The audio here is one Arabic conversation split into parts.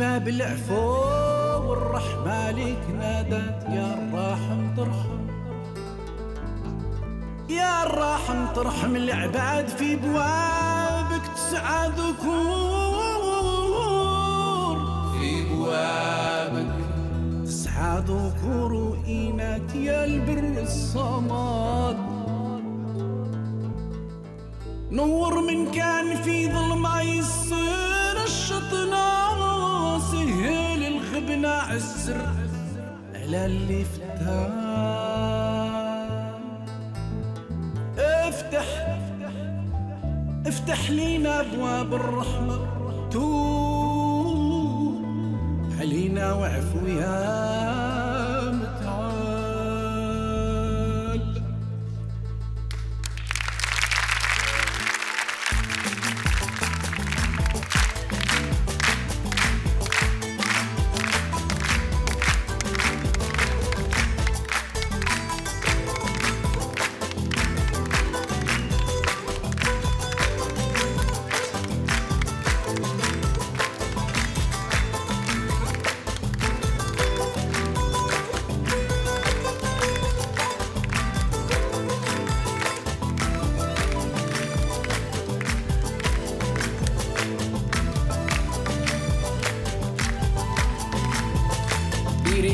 باب العفو والرحمة ليك نادت يا الراحم ترحم. يا الراحم ترحم العباد في بوابك تسعى ذكور في بوابك. تسعى ذكور وإناث يا البر الصمد. نور من كان في ظلمة يصير عسر على اللي فتان افتح افتح لينا أبواب الرحمة. توب علينا واعفو يا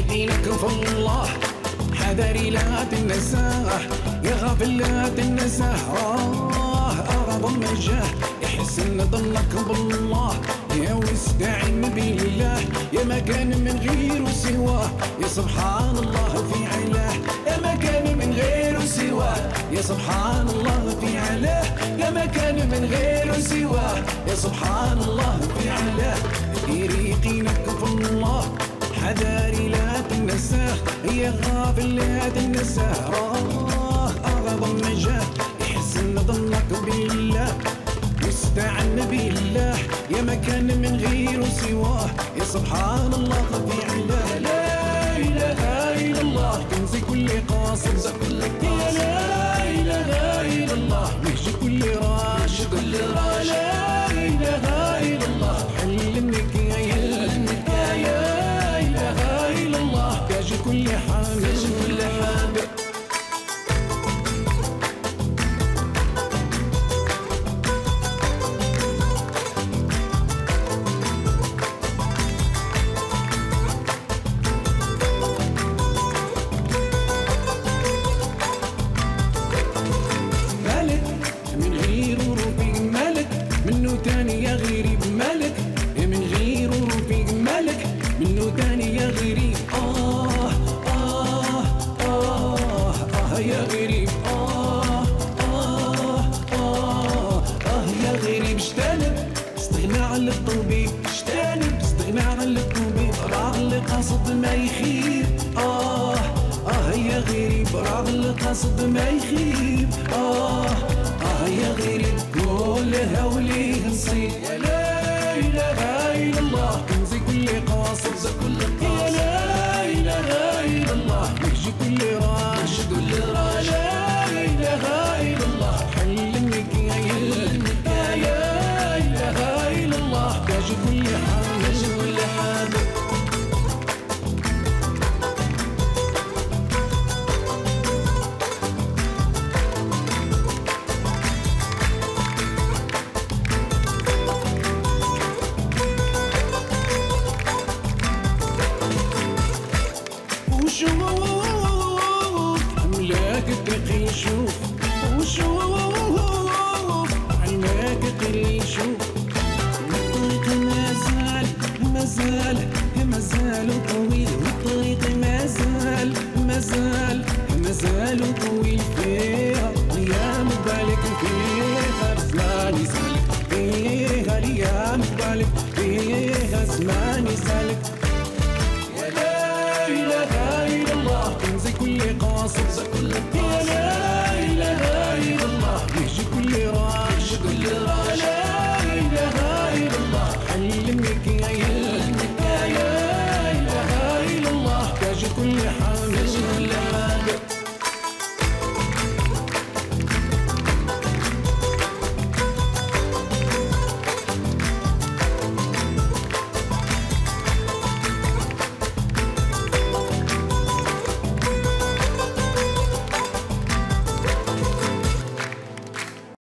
دينك في الله. حذري لا تنساه يا غافل لا تنساه آه أغض المجاه يحسن ظنك بالله. يا واستعن بالله. يا ما كان من غير سواه. يا سبحان الله في علاه. يا ما كان من غير سواه. يا سبحان الله في علاه. يا ما كان من غير سواه. يا سبحان الله في علاه لا تنساه راه أغض النجاة يحسن ظنك بالله. واستعن بالله يا ما كان من غير سواه. يا سبحان الله في علاه لا إله إلا الله. كنز كل قاصد يا لا تاج كل يا غريب آه آه آه آه يا غريب اجتنب استغنى عن الطبيب اجتنب استغنى عن الطبيب راغ اللي قصد ما يخيب آه آه يا غريب راغ اللي قصد ما يخيب آه آه يا غريب كل هولي نصيب يا لا إله إلا الله كنز كل قاصد كل سالك فيها زماني سالك. يا لا إله إلا الله كنزي كل قاصد. يا لا إله إلا الله يهجي كل راشد يا لا إله إلا الله علمك يا لا إله إلا الله تاج كل حامل.